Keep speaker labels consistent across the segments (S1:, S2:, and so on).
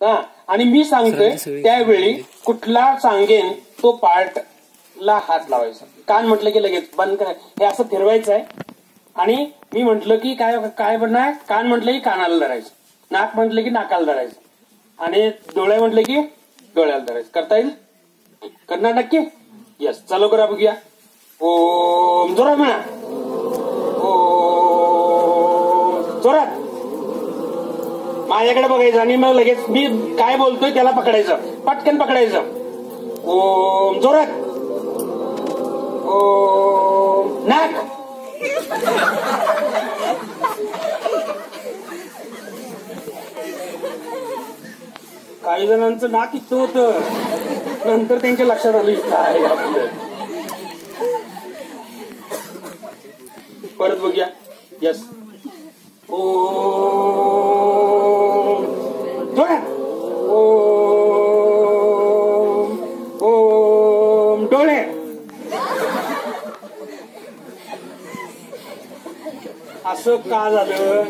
S1: हा आणि मी सांगतोय त्यावेळी कुठला सांगेन तो पार्ट ला हात लावायचा. कान म्हटलं की लगेच बंद करा. हे असं फिरवायचं आहे. आणि मी म्हंटल की काय काय बनणार कान म्हटलं की कानाला धरायचं. नाक म्हटलं की नाकाला धरायचं. आणि डोळे म्हटलं की डोळ्याला धरायचं. करता येईल? करणार नक्की? यस चालू करा बघूया ओम जोरात म्हणा. ओम जोरात. माझ्याकडे बघायचं आणि मग लगेच मी काय बोलतोय त्याला पकडायचं. पटकन पकडायचं. ओम जोरात. ओम नाक. काही जणांचं नाक इतकं होत. नंतर त्यांच्या लक्षात आलं काय परत बघूया. यस का झालं?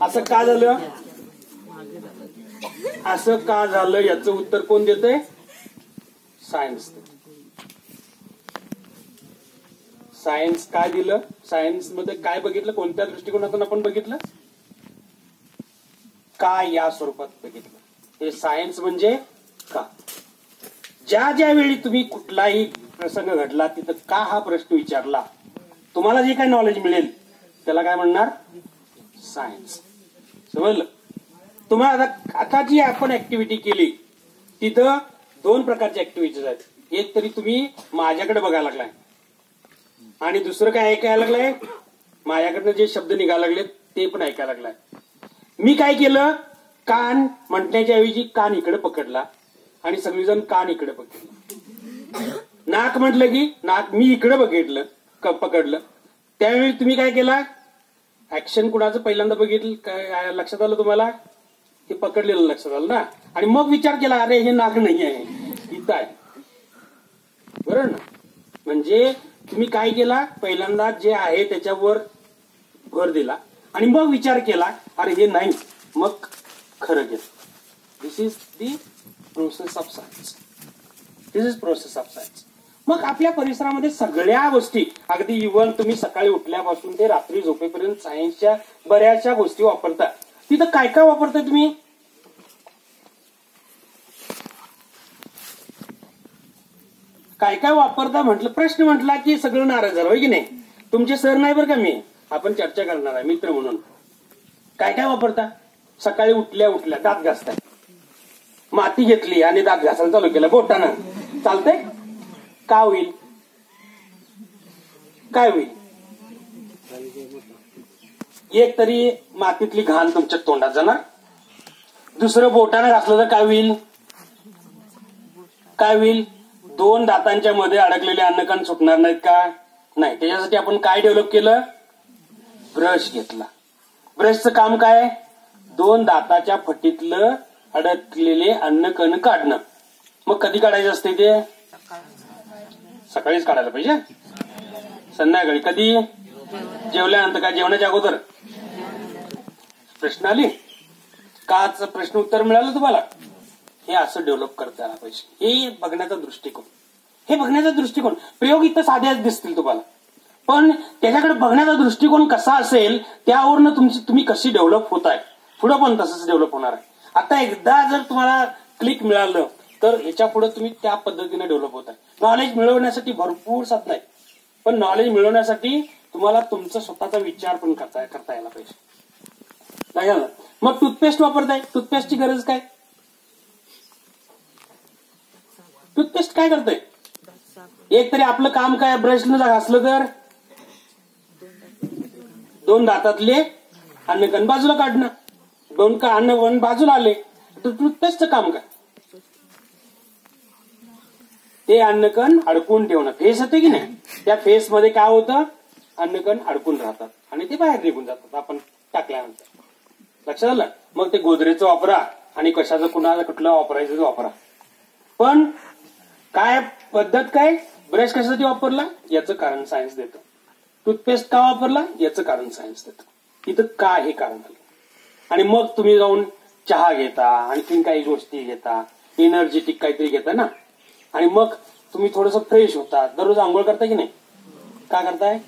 S1: असं का झालं? असं का झालं? याचं उत्तर कोण देतंय? सायन्स सायन्स काय दिलं? सायन्समध्ये काय बघितलं? कोणत्या दृष्टिकोनातून आपण बघितलं? का या स्वरूपात बघितलं? हे सायन्स म्हणजे का? ज्या ज्या वेळी तुम्ही कुठलाही प्रसंग घडला तिथं का हा प्रश्न विचारला? तुम्हाला जे काही नॉलेज मिळेल त्याला काय म्हणणार? सायन्स समजलं? तुम्हाला आता आता जी आपण ऍक्टिव्हिटी केली तिथं दोन प्रकारच्या ऍक्टिव्हिटीज आहेत. एक तरी तुम्ही माझ्याकडे बघायला लागलाय. आणि दुसरं काय ऐकायला लागलंय? माझ्याकडनं जे शब्द निघायला लागलेत ते पण ऐकायला लागलाय. मी काय केलं? कान म्हटण्याच्या ऐवजी कान इकडे पकडला. आणि सगळीजण कान इकडे पकडलं. नाक म्हटलं की नाक मी इकडे बघितलं. पकडलं. त्यावेळी तुम्ही काय केला? ऍक्शन कुणाचं पहिल्यांदा बघितलं? काय लक्षात आलं तुम्हाला? हे पकडलेलं लक्षात आलं ना? आणि मग विचार केला अरे हे नाग नाही आहे. इथं आहे. बरोबर ना? म्हणजे तुम्ही काय केला? पहिल्यांदा जे आहे त्याच्यावर भर दिला. आणि मग विचार केला अरे हे नाही. मग खरं केलं. This is the process of science this is process of science मग आपल्या परिसरामध्ये सगळ्या गोष्टी अगदी इव्हन तुम्ही सकाळी उठल्यापासून ते रात्री झोपेपर्यंत सायन्सच्या बऱ्याचशा गोष्टी वापरता. तिथं काय काय वापरताय तुम्ही? काय काय वापरता म्हटलं प्रश्न म्हटला की सगळं नाराज झालं होय की नाही? तुमचे सर नाही बरं का मी? आपण चर्चा करणार आहे मित्र म्हणून. काय काय वापरता? सकाळी उठल्या उठल्या दात घासताय. माती घेतली आणि दात घासायला चालू केलं बोटानं. चालतंय? का होईल? काय होईल? एक तरी मातीतली घाण तुमच्या तोंडात जाणार. दुसरं बोटानं घासलं तर काय होईल? काय होईल? दोन दातांच्या मध्ये अडकलेले अन्नकण सुटणार नाहीत का? नाही त्याच्यासाठी आपण काय डेव्हलप केलं? ब्रश घेतला. ब्रशचं काम काय? दोन दाताच्या फटीतलं अडकलेले अन्नकण काढणं. मग कधी काढायचं असते ते? सकाळीच काढायला पाहिजे. संध्याकाळी कधी? जेवल्यानंतर काय? जेवणाच्या अगोदर. प्रश्न आली? काच प्रश्न उत्तर मिळालं तुम्हाला? हे असं डेव्हलप करता आलं पाहिजे. हे बघण्याचा दृष्टिकोन. हे बघण्याचा दृष्टिकोन. प्रयोग इथं साध्याच दिसतील तुम्हाला. पण त्याच्याकडे बघण्याचा दृष्टिकोन कसा असेल त्यावरनं तुमची तुम्ही कशी डेव्हलप होत आहे पुढं पण तसंच डेव्हलप होणार आहे. आता एकदा जर तुम्हाला क्लिक मिळालं तर याच्यापुढे तुम्ही त्या पद्धतीने डेव्हलप होत आहे नॉलेज मिळवण्यासाठी भरपूर साधन आहे पण नॉलेज मिळवण्यासाठी तुम्हाला तुमचा स्वतःचा विचार पण करता करता यायला पाहिजे. काय झालं? मग टूथपेस्ट वापरताय. टूथपेस्टची गरज काय? टूथपेस्ट काय करताय? एक तरी आपलं काम काय? ब्रशनं घासलं तर? दोन दातातले अन्नकण बाजूला काढणं. दोन का अन्न वन बाजूला आले. तर टूथपेस्टचं काम काय? ते अन्नकण अडकून ठेवणं. फेस होते की नाही? त्या फेस मध्ये काय होतं? अन्नकण अडकून राहतात. आणि ते बाहेर निघून जातात आपण टाकल्यानंतर. लक्षात आलं? मग ते गोदरेचं वापरा आणि कशाचं कुणाला कुठलं वापरायचं वापरा. पण काय पद्धत काय? ब्रश कशासाठी वापरला? याचं कारण सायन्स देतं. टूथपेस्ट का वापरला? याचं कारण सायन्स देतं. इथं का हे कारण आलं? आणि मग तुम्ही जाऊन चहा घेता आणखीन काही गोष्टी घेता एनर्जेटिक काहीतरी घेता ना? आणि मग तुम्ही थोडस फ्रेश होता. दररोज आंघोळ करता की नाही? का करताय?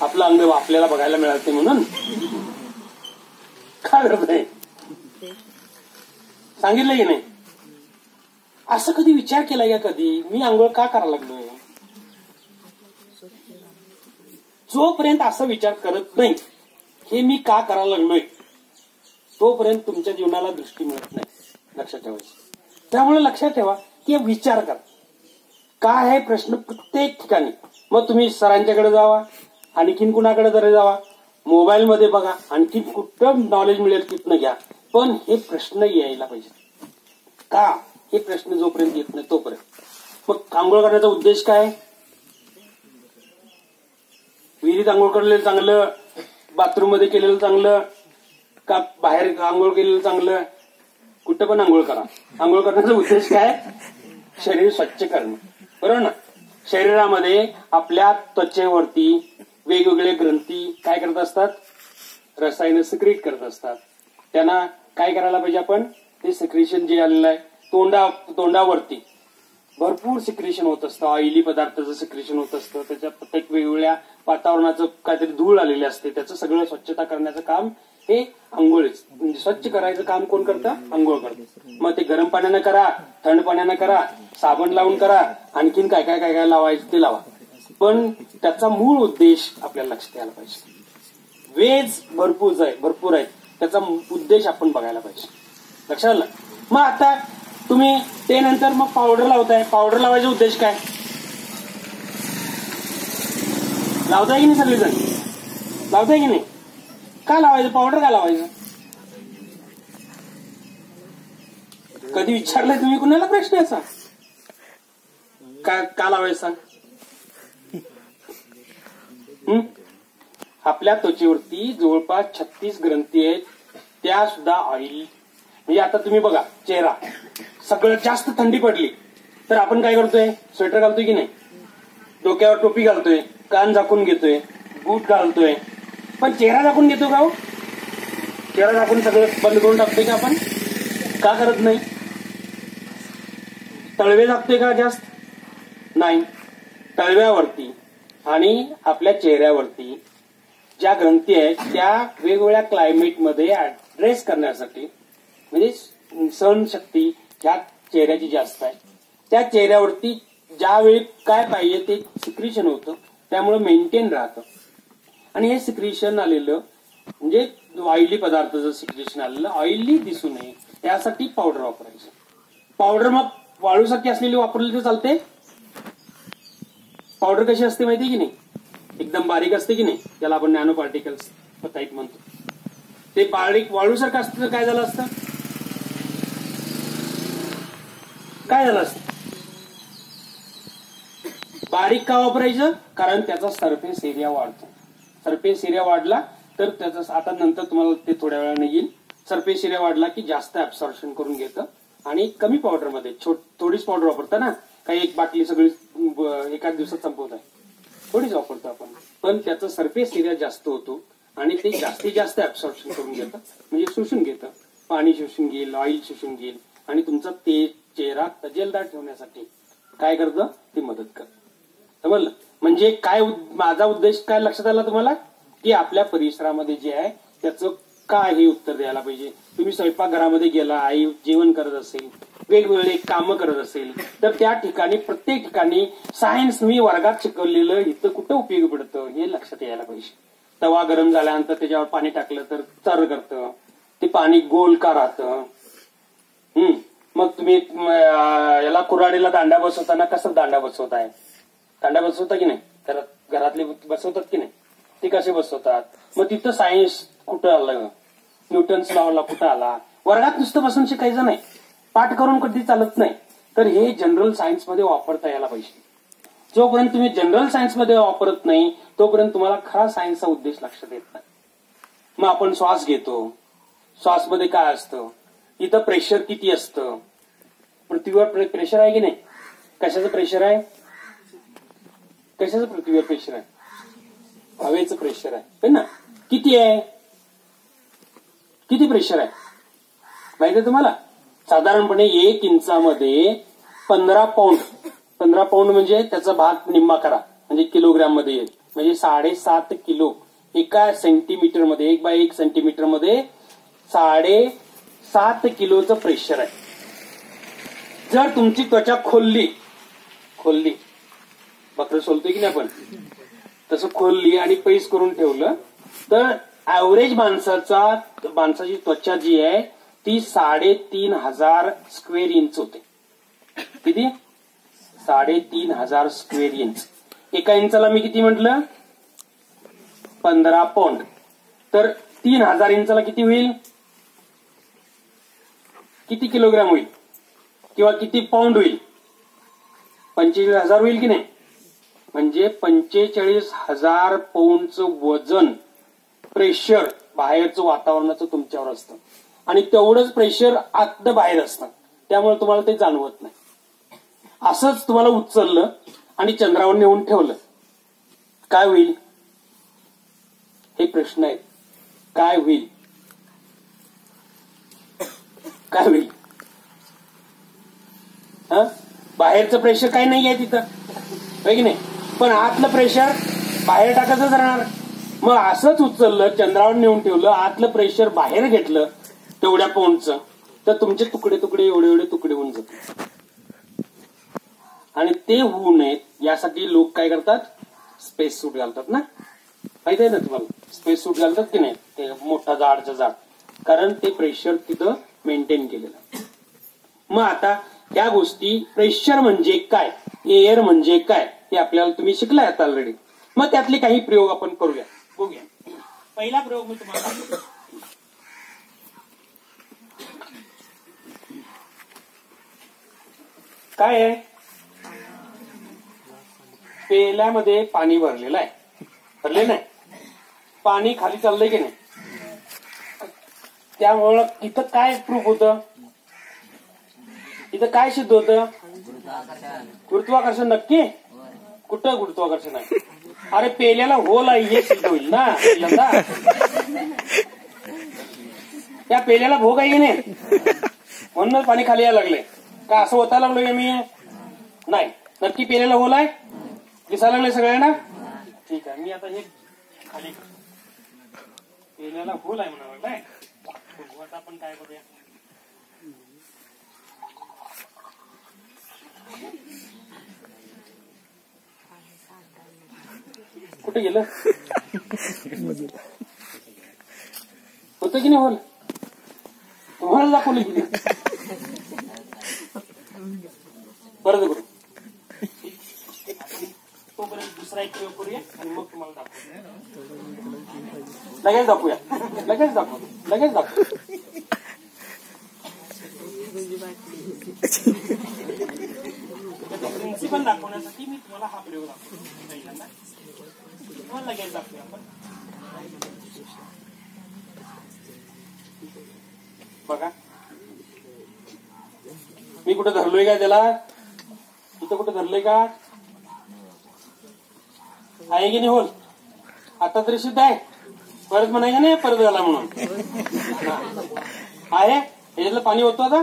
S1: आपलं अंग आपल्याला बघायला मिळते म्हणून. का करताय? सांगितलं की नाही? असं कधी विचार केला का कधी? मी आंघोळ का करायला लागलोय? जोपर्यंत असा विचार करत नाही हे मी का करायला लागलोय? तोपर्यंत तुमच्या जीवनाला दृष्टी मिळत नाही लक्षात ठेवायची. त्यामुळे लक्षात ठेवा की विचार करा. काय आहे प्रश्न प्रत्येक ठिकाणी? मग तुम्ही सरांच्याकडे जावा आणखीन कुणाकडे जरी जावा. मोबाईलमध्ये बघा आणखीन कुठं नॉलेज मिळेल तिथनं घ्या. पण हे प्रश्न यायला पाहिजे. का हे प्रश्न जोपर्यंत येत नाही तोपर्यंत. मग आंघोळ करण्याचा उद्देश काय? विहिरीत आंघोळ करलेलं चांगलं बाथरूममध्ये केलेलं चांगलं का बाहेर आंघोळ केलेलं चांगलं कुठं पण आंघोळ करा. आंघोळ करण्याचा उद्देश काय? शरीर स्वच्छ करणं. बरोबर ना? शरीरामध्ये आपल्या त्वचेवरती वेगवेगळे ग्रंथी काय करत असतात? रसायन सिक्रेट करत असतात. त्यांना काय करायला पाहिजे आपण? ते सिक्रेशन जे आलेलं आहे तोंडा तोंडावरती भरपूर सिक्रेशन होत असतं. ऑइली पदार्थाचं सिक्रेशन होत असतं. त्याच्या प्रत्येक वेगवेगळ्या वातावरणाचं काहीतरी धूळ आलेली असते. त्याचं सगळं स्वच्छता करण्याचं काम हे आंघोळीच म्हणजे स्वच्छ करायचं काम कोण करतं? आंघोळ करतं. मग ते गरम पाण्यानं करा थंड पाण्यानं करा साबण लावून करा आणखीन काय काय काय काय लावायचं ते लावा. पण त्याचा मूळ उद्देश आपल्याला लक्षात यायला पाहिजे. वेज भरपूर आहे भरपूर आहे त्याचा उद्देश आपण बघायला पाहिजे. लक्षात आलं? मग आता तुम्ही ते नंतर मग पावडर लावताय. पावडर लावायचा उद्देश काय? लावताय की नाही सगळेजण? लावताय की नाही? का लावायचं? पावडर का लावायचं? कधी विचारलंय तुम्ही कुणाला प्रश्न याचा का का लावायचं? सांग आपल्या त्वचेवरती जवळपास छत्तीस ग्रंथी आहेत त्या सुद्धा ऑइल म्हणजे आता तुम्ही बघा चेहरा. सगळं जास्त थंडी पडली तर आपण काय करतोय? स्वेटर घालतोय की नाही? डोक्यावर टोपी घालतोय कान झाकून घेतोय बूट घालतोय. पण चेहरा दाखवून घेतो का हो? चेहरा दाखवून सगळं बंद करून टाकतोय का आपण? का करत नाही? तळवे दाखतोय का जास्त? नाही. तळव्यावरती आणि आपल्या चेहऱ्यावरती ज्या ग्रंथी आहेत त्या वेगवेगळ्या क्लायमेटमध्ये ऍड्रेस करण्यासाठी म्हणजे सहनशक्ती ह्या चेहऱ्याची जास्त आहे. त्या चेहऱ्यावरती ज्यावेळी काय पाहिजे ते सिक्रिशन होतं त्यामुळे मेंटेन राहतं. आणि हे सिक्रिशन आलेलं म्हणजे ऑइली पदार्थाचं सिक्रिशन आलेलं ऑइली दिसू नये. यासाठी पावडर वापरायचं. पावडर मग वाळूसारखी असलेली वापरली तर चालते? पावडर कशी असते माहिती की नाही? एकदम बारीक असते की नाही? त्याला आपण नॅनो पार्टिकल्स टाईप म्हणतो. ते बारीक वाळूसारखं असतं तर काय झालं असतं? काय झालं असतं? बारीक का वापरायचं? कारण त्याचा सरफेस एरिया वाढतो. सरफेस एरिया वाढला तर त्याचा आता नंतर तुम्हाला ते थोड्या वेळाने येईल. सरफेस एरिया वाढला की जास्त ऍब्सॉर्प्शन करून घेतं. आणि कमी पावडरमध्ये थोडीच पावडर वापरता ना? काही एक बाटली सगळी एकाच दिवसात संपवत. आहे थोडीच वापरतो आपण. पण त्याचा सरफेस एरिया जास्त होतो आणि ते जास्तीत जास्त ऍब्सॉर्प्शन करून घेतं. म्हणजे शोषून घेतं. पाणी शोषून घेईल ऑइल शोषून घेईल. आणि तुमचा ते चेहरा तजेलदार ठेवण्यासाठी काय करतं? ते मदत करतं. समजलं? म्हणजे काय माझा उद्देश काय लक्षात आला तुम्हाला? की आपल्या परिसरामध्ये जे आहे त्याचं काय हे उत्तर द्यायला पाहिजे. तुम्ही स्वयंपाकघरामध्ये गेला आई जेवण करत असेल वेगवेगळे कामं करत असेल तर त्या ठिकाणी प्रत्येक ठिकाणी सायन्स मी वर्गात शिकवलेलं इथं कुठं उपयोग पडतं हे लक्षात यायला पाहिजे. तवा गरम झाल्यानंतर त्याच्यावर पाणी टाकलं तर चर करतं ते पाणी गोल का राहतं? हम्म. मग तुम्ही याला कुराडीला दांडा बसवताना कसं दांडा बसवताय? तांडा बसवता की नाही? तर घरातले बसवतात की नाही? ते कसे बसवतात? मग तिथं सायन्स कुठं आलं? न्यूटन्स लॉला कुठं आला? वर्गात नुसतं बसून शिकायचं नाही पाठ करून कधी चालत नाही. तर हे जनरल सायन्समध्ये वापरता यायला पाहिजे. जोपर्यंत तुम्ही जनरल सायन्समध्ये वापरत नाही तोपर्यंत तुम्हाला खरा सायन्सचा उद्देश लक्षात येत नाही. मग आपण श्वास घेतो. श्वासमध्ये काय असतं? इथं प्रेशर किती असतं? पृथ्वीवर प्रेशर आहे की नाही? कशाचं प्रेशर आहे? कशाचं पृथ्वीवर प्रेशर आहे? हवेचं प्रेशर आहे. ना? किती आहे? किती प्रेशर आहे? माहिती तुम्हाला? साधारणपणे एक इंचामध्ये पंधरा पाऊंड पंधरा पाऊंड म्हणजे त्याचा भाग निम्मा करा. म्हणजे किलोग्राममध्ये येईल. म्हणजे साडेसात किलो. एका सेंटीमीटरमध्ये एक बाय एक सेंटीमीटरमध्ये साडे सात किलोचं प्रेशर आहे. जर तुमची त्वचा खोलली खोलली बकर सोलतोय की नाही आपण? तसं खोलली आणि पैस करून ठेवलं. तर ऍव्हरेज माणसाचा माणसाची त्वचा जी आहे ती साडेतीन हजार स्क्वेअर इंच होते. किती? साडेतीन हजार स्क्वेअर इंच एका इंचाला मी किती म्हटलं? पंधरा पौंड तर तीन हजार इंचाला किती होईल? किती किलोग्राम होईल? किंवा किती पाऊंड होईल? पंचेचाळीस हजार होईल की नाही? म्हणजे पंचेचाळीस हजार पौंडचं वजन प्रेशर बाहेरचं वातावरणाचं तुमच्यावर असतं. आणि तेवढंच प्रेशर आत बाहेर असतं. त्यामुळे तुम्हाला ते जाणवत नाही. असंच तुम्हाला उचललं आणि चंद्रावर नेऊन ठेवलं. काय होईल? हे प्रश्न आहेत. काय होईल? काय होईल? हा? बाहेरचं प्रेशर काही नाही आहे तिथं? होय की नाही? पण आतलं प्रेशर बाहेर टाकायचंच राहणार. मग असंच उचललं चंद्रावर नेऊन ठेवलं आतलं प्रेशर बाहेर घेतलं तेवढ्या पौंडचं तर तुमचे तुकडे तुकडे एवढे एवढे तुकडे होऊन जातात आणि ते होऊ नयेत यासाठी लोक काय करतात? स्पेस सूट घालतात ना? माहिती आहे ना तुम्हाला? स्पेस सूट घालतात की नाही? ते मोठा जाडचं जाड. कारण ते प्रेशर तिथं मेंटेन केलेलं मग आता त्या गोष्टी प्रेशर म्हणजे काय? एअर म्हणजे काय? हे आपल्याला तुम्ही शिकलाय आता ऑलरेडी मग त्यातले काही प्रयोग आपण करूया. बघूया. पहिला प्रयोग मी तुम्हाला काय आहे? पेल्यामध्ये पाणी भरलेलं आहे. भरले नाही? पाणी खाली चाललंय की नाही? त्यामुळं इथं काय प्रूफ होत? इथं काय सिद्ध होत? गुरुत्वाकर्षण नक्की? कुठं गुरुत्वाकर्षण आहे? अरे पेल्याला होल आहे हे सिद्ध होईल ना पहिल्यांदा त्या पेल्याला भोग आहे नाही? म्हणूनच पाणी खाली यायला लागले. का असं होता लागलो का मी? नाही. नक्की पेल्याला होल आहे दिसायला लागले सगळ्यांना? ठीक आहे. मी आता हे खाली पेल्याला होल आहे म्हणा आपण काय करूया? कुठे गेलं? होत की नाही होल? तुम्हाला दाखवलं की नाही? परत करू तोपर्यंत दुसरा एक प्रयोग करूया आणि मग तुम्हाला दाखवू लगेच दाखवूया. लगेच दाखवू लगेच दाखवू प्रिन्सिपल दाखवण्यासाठी मी तुम्हाला हा प्रयोग दाखवतो पहिल्यांदा तुम्हाला लगेच दाखवूया आपण बघा मी कुठं धरलोय का त्याला? इथं कुठं धरलोय का? आहे की नाही होल आता तरी सिद्ध आहे. परत म्हणायचं नाही परत झाला म्हणून? आहे? याच्यातलं पाणी होतं आता?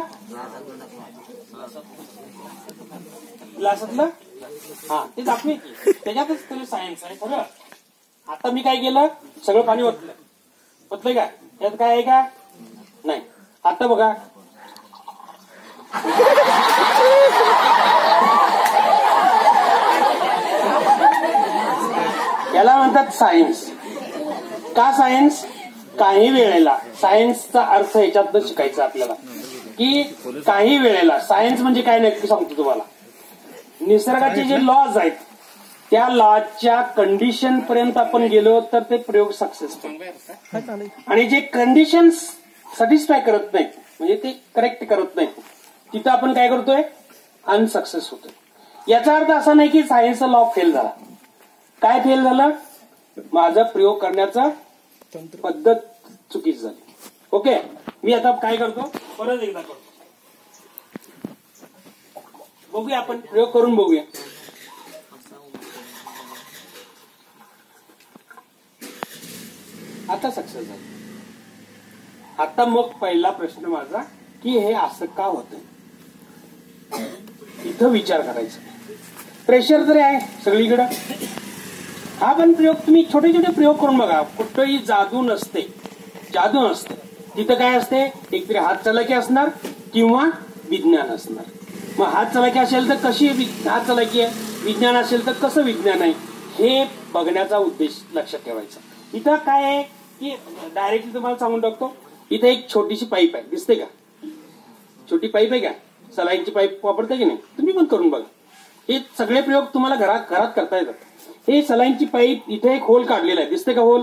S1: ग्लासातलं? हा. ते दाखवी. त्याच्यातच तरी सायन्स आहे खरं. आता मी काय केलं? सगळं पाणी ओतलं. ओतलंय का? यात काय आहे का? नाही. आता बघा. याला म्हणतात सायन्स का सायन्स काही वेळेला. सायन्सचा अर्थ याच्यातनं शिकायचा आपल्याला. की काही वेळेला. सायन्स म्हणजे काय नक्की सांगतो तुम्हाला. निसर्गाचे जे लॉज आहेत त्या लॉजच्या कंडिशन पर्यंत आपण गेलो तर ते प्रयोग सक्सेसफुल आणि जे कंडिशन सॅटिस्फाय करत नाहीत म्हणजे ते करेक्ट करत नाहीत तिथं आपण काय करतोय? अनसक्सेस होतोय. याचा अर्थ असा नाही की सायन्सचा लॉ फेल झाला. काय फेल झालं? माझा प्रयोग करण्याचा पद्धत चुकीची झाली. ओके? मी आता काय करतो? परत एकदा करतो. बघूया आपण. प्रयोग करून बघूया. आता सक्सेस झालं. आता मग पहिला प्रश्न माझा की हे असं का होतंय? इथं विचार करायचा. प्रेशर तरी आहे सगळीकडं. हा पण प्रयोग तुम्ही छोटे छोटे प्रयोग करून बघा. कुठंही जादू नसते. जादू नसते. तिथं काय असते? एकतरी हात चलाकी असणार किंवा विज्ञान असणार. मग हात चलाकी असेल तर कशी हात चलाकी आहे? विज्ञान असेल तर कसं विज्ञान आहे? हे बघण्याचा उद्देश लक्षात ठेवायचा. इथं काय आहे की डायरेक्टली तुम्हाला सांगून टाकतो. इथे एक छोटीशी पाईप आहे. दिसते का? छोटी पाईप आहे का? सलाईनची पाईप वापरता की नाही तुम्ही पण करून बघा. हे सगळे प्रयोग तुम्हाला घरात घरात करता येतात. हे सलाईनची पाईप इथे एक होल काढलेला आहे. दिसते का होल?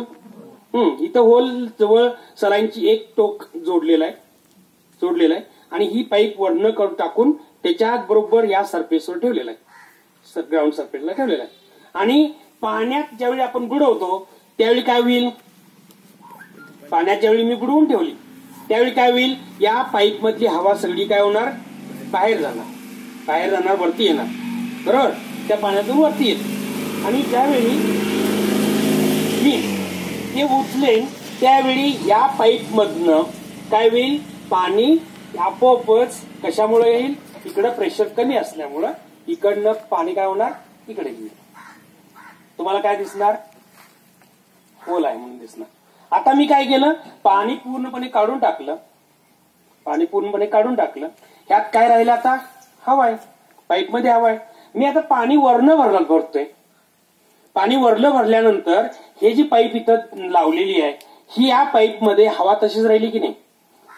S1: हम्म इथं होल जवळ सलाईनची एक टोक जोडलेला आहे. जोडलेला आहे. आणि ही पाईप वरनं करून टाकून त्याच्यात बरोबर या सरफेसवर ठेवलेला आहे. ग्राउंड सरफेसला ठेवलेला आहे. आणि पाण्यात ज्यावेळी आपण बुडवतो त्यावेळी काय होईल? पाण्यात ज्यावेळी मी बुडवून ठेवली त्यावेळी काय होईल? या पाईप मधली हवा सगळी काय होणार? बाहेर जाणार. बाहेर जाणार वरती येणार. बरोबर? त्या पाण्यातून वरती येते. आणि ज्यावेळी मी ते उचलेन त्यावेळी या पाईपमधनं काय होईल? पाणी आपोआपच कशामुळे येईल? इकडं प्रेशर कमी असल्यामुळं इकडनं पाणी काय होणार? इकडे येईल. तुम्हाला काय दिसणार? होल आहे म्हणून दिसणार. आता मी काय केलं? पाणी पूर्णपणे काढून टाकलं. पाणी पूर्णपणे काढून टाकलं. त्यात काय राहिलं आता? हवा आहे पाईपमध्ये हवा आहे मी आता पाणी वरनं भरणार भरतोय. पाणी वरलं भरल्यानंतर हे जी पाईप इथं लावलेली आहे ही या पाईपमध्ये हवा तशीच राहिली की नाही?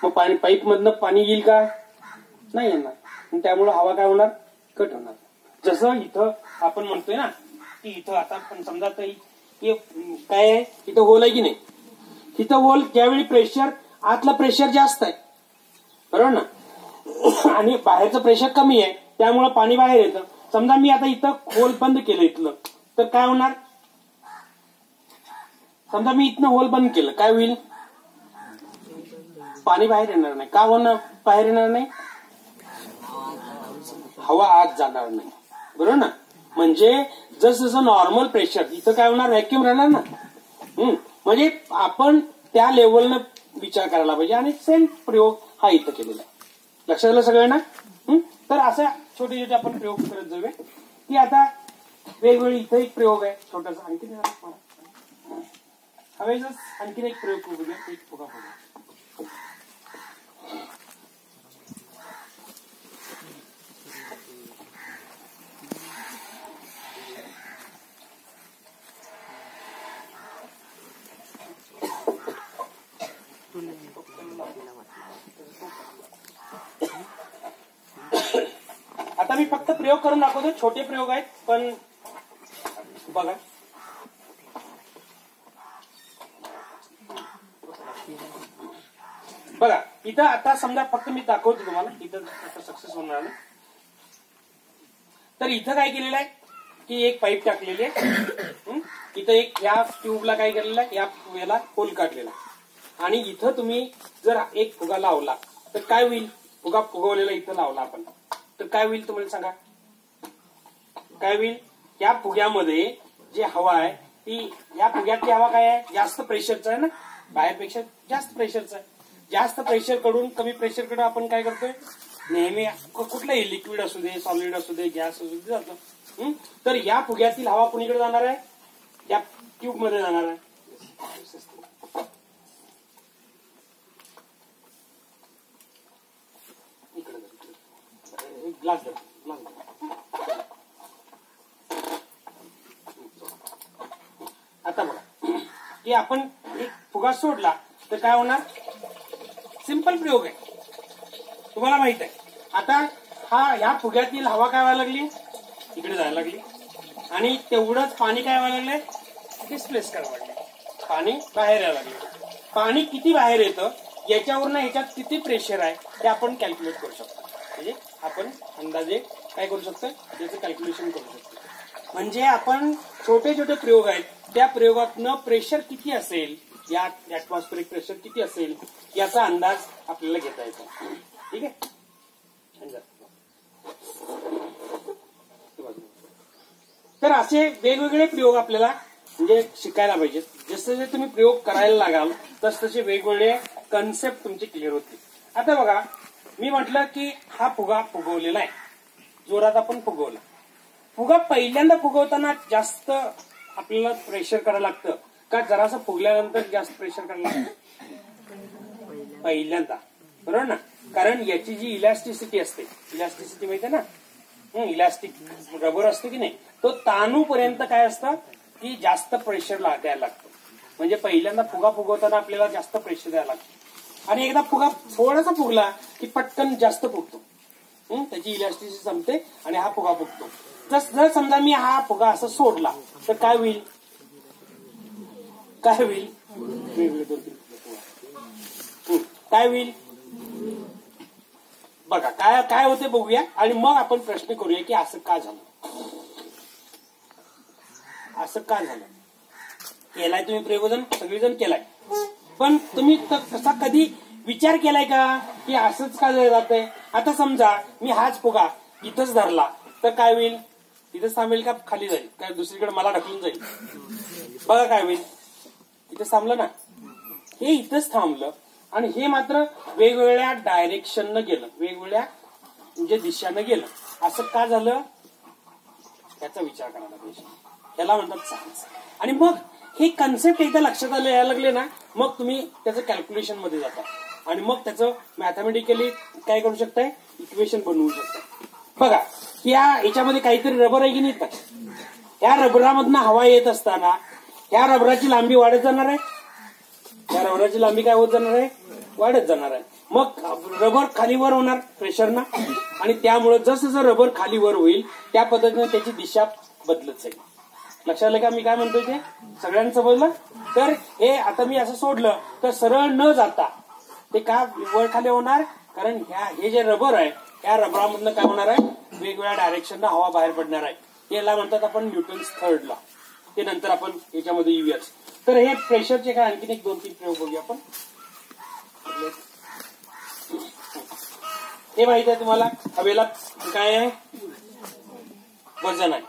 S1: मग पाणी पाईप मधनं पाणी येईल का? नाही येणार. त्यामुळे त्यामुळं हवा काय होणार? कट होणार. जसं इथं आपण म्हणतोय ना की इथं आता पण समजा काय आहे? इथं होल आहे की नाही? इथं होल ज्यावेळी प्रेशर आतला प्रेशर जास्त आहे. बरोबर ना? आणि बाहेरचं प्रेशर कमी आहे त्यामुळे पाणी बाहेर येतं. समजा मी आता इथं होल बंद केलं इथलं तर काय होणार? समजा मी इथनं होल बंद केलं काय होईल? पाणी बाहेर येणार नाही. का होणार बाहेर येणार नाही? हवा आत जाणार नाही. बरोबर ना? म्हणजे जसं जसं नॉर्मल प्रेशर इथं काय होणार? व्हॅक्युम राहणार ना? हम्म. म्हणजे आपण त्या लेवलनं विचार करायला पाहिजे आणि सेम प्रयोग हा इथं केलेला आहे. लक्षात आलं सगळ्यांना? हम्म? तर असं छोटे छोटे आपण प्रयोग करत जाऊया. की आता वेगवेगळी इथं एक प्रयोग आहे छोटासा. आणखी हवेच आणखीन एक प्रयोग करूया. एक फुगा फुगा आता मी फक्त प्रयोग करून दाखवतो. छोटे प्रयोग आहेत पण बघा. बघा इथं आता समजा फक्त मी दाखवतो तुम्हाला. इथं सक्सेस होणार तर इथं काय केलेलं आहे की एक पाईप टाकलेली आहे. इथं एक या ट्यूबला काय केलेलं आहे या याला होल काढलेला आहे. आणि इथं तुम्ही जर एक फुगा लावला तर काय होईल? फुगा फुगवलेला इथं लावला आपण. तर काय होईल तुम्हाला सांगा? काय होईल? या फुग्यामध्ये जी हवा आहे ती या फुग्यातली हवा काय आहे? जास्त प्रेशरचं आहे ना? बाहेरपेक्षा जास्त प्रेशरचं आहे. जास्त प्रेशरकडून कमी प्रेशरकडे आपण काय करतोय? नेहमी कुठलंही लिक्विड असू दे सॉलिड असू दे गॅस असू दे जातो. तर या फुग्यातील हवा कुणीकडे जाणार आहे? या ट्यूबमध्ये जाणार आहे इकडे जा, इकडे जा. ग्लास द्या ग्लास द्या आता बघा की आपण एक फुगा सोडला तर काय होणार सिंपल प्रयोग आहे तुम्हाला माहीत आहे आता हा ह्या फुग्यातील हवा काय व्हायला लागली इकडे जायला लागली आणि तेवढंच पाणी काय व्हायला लागलंय डिस्प्लेस करावं लागले पाणी बाहेर यायला लागले पाणी किती बाहेर येतं याच्यावरनं ह्याच्यात किती प्रेशर आहे ते आपण कॅल्क्युलेट करू शकतो म्हणजे आपण अंदाजे काय करू शकतो त्याचं कॅल्क्युलेशन करू शकतो म्हणजे आपण छोटे छोटे प्रयोग आहेत. त्या प्रयोगातनं प्रेशर किती असेल या ऍटमॉस्फेरिक प्रेशर किती असेल याचा अंदाज आपल्याला घेता येतो. ठीक आहे? तर असे वेगवेगळे प्रयोग आपल्याला म्हणजे शिकायला पाहिजेत जसे जसे तुम्ही प्रयोग करायला लागाल तस तसे वेगवेगळे कन्सेप्ट तुमचे क्लिअर होतील. आता बघा मी म्हटलं की हा फुगा फुगवलेला आहे. जोरात आपण फुगवला. फुगा पहिल्यांदा फुगवताना जास्त आपल्याला प्रेशर करायला लागतं. का जरासं फुगल्यानंतर जास्त प्रेशर करायला लागतं? पहिल्यांदा. बरोबर ना? कारण याची जी इलॅस्टिसिटी असते इलॅस्टिसिटी माहिती आहे ना इलॅस्टिक रबर असते की नाही? तो तानू पर्यंत काय असतं? की जास्त प्रेशर द्यायला लागतं. म्हणजे पहिल्यांदा फुगा फुगवताना आपल्याला जास्त प्रेशर द्यायला लागतं. आणि एकदा फुगा थोडासा फुगला की पटकन जास्त फुगतो. त्याची इलास्टिसिटी संपते आणि हा फुगा फुगतो. जस जर समजा मी हा फुगा असं सोडला तर काय होईल? काय होईल? काय होईल? बघा काय काय होते बघूया आणि मग आपण प्रश्न करूया की असं का झालं? असं का झालं? केलाय तुम्ही प्रयोजन सगळेजण केलाय? पण तुम्ही तसा कधी विचार केलाय का? की असंच का जातंय? आता समजा मी हाच फुगा इथंच धरला तर काय होईल? इथंच थांबेल का? खाली जाईल. काय दुसरीकडे मला ढकलून जाईल. बघा काय होईल. इथंच थांबलं ना? हे इथंच थांबलं. आणि हे मात्र वेगवेगळ्या डायरेक्शननं गेलं. वेगवेगळ्या म्हणजे दिशानं गेलं. असं का झालं? याचा विचार करायला पाहिजे. याला म्हणतात सायन्स आणि मग हे कन्सेप्ट एकदा लक्षात आले यायला लागले ना मग तुम्ही त्याचं कॅल्क्युलेशनमध्ये जाता. आणि मग त्याचं मॅथमॅटिकली काय करू शकताय? इक्वेशन बनवू शकताय. बघा या याच्यामध्ये काहीतरी रबर आहे की नाही? का या रबरामधनं हवा येत असताना या रबराची लांबी वाढत जाणार आहे. त्या रबराची लांबी काय होत जाणार आहे? वाढत जाणार आहे. मग रबर खाली वर होणार प्रेशरना आणि त्यामुळे जसं जसं रबर खाली वर होईल त्या पद्धतीने त्याची दिशा बदलत जाईल. लक्षात आलं का मी काय म्हणतोय ते? सगळ्यांना समजलं तर हे आता मी असं सोडलं तर सरळ न जाता ते का वर खाली होणार? कारण ह्या हे जे रबर आहे या रबरामधनं काय होणार आहे? वेगवेगळ्या डायरेक्शनला हवा बाहेर पडणार आहे. याला म्हणतात आपण न्यूटन्स थर्डला ते नंतर आपण याच्यामध्ये येऊयाच तर हे प्रेशरचे काय आणखीन एक दोन तीन प्रयोग बघूया आपण. हे माहीत आहे तुम्हाला? हवेला काय आहे? वजन आहे.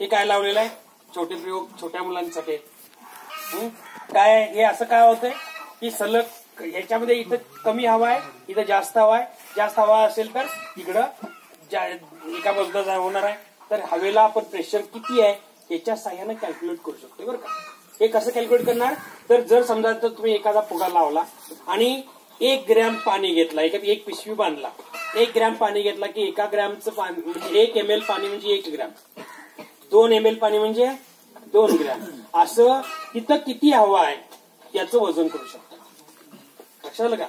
S1: हे काय लावलेलं आहे? छोटे प्रयोग छोट्या मुलांसाठी. काय हे असं काय होतंय की सलग याच्यामध्ये इथं कमी हवा आहे इथं जास्त हवा आहे. जास्त हवा असेल तर इकडं एका बाजूला होणार आहे. तर हवेला आपण प्रेशर किती आहे याच्या साह्यानं कॅल्क्युलेट करू शकतो बरं का? हे कसं कॅल्क्युलेट करणार? तर जर समजा तर तुम्ही एखादा फुगा लावला आणि एक ग्रॅम पाणी घेतला एखादी एक पिशवी बांधला. एक ग्रॅम पाणी घेतला की एका ग्रॅमचं पाणी म्हणजे एक एम एल पाणी म्हणजे एक ग्रॅम. दोन एम एल पाणी म्हणजे दोन ग्रॅम. असं तिथं किती हवा आहे याचं वजन करू शकतो. लक्षात आलं का?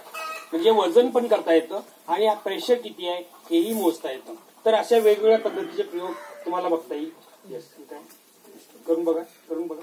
S1: म्हणजे वजन पण करता येतं आणि प्रेशर किती आहे हेही मोजता येतं. तर अशा वेगवेगळ्या पद्धतीचे प्रयोग तुम्हाला बघता येईल. Yes, करून बघा करून बघा.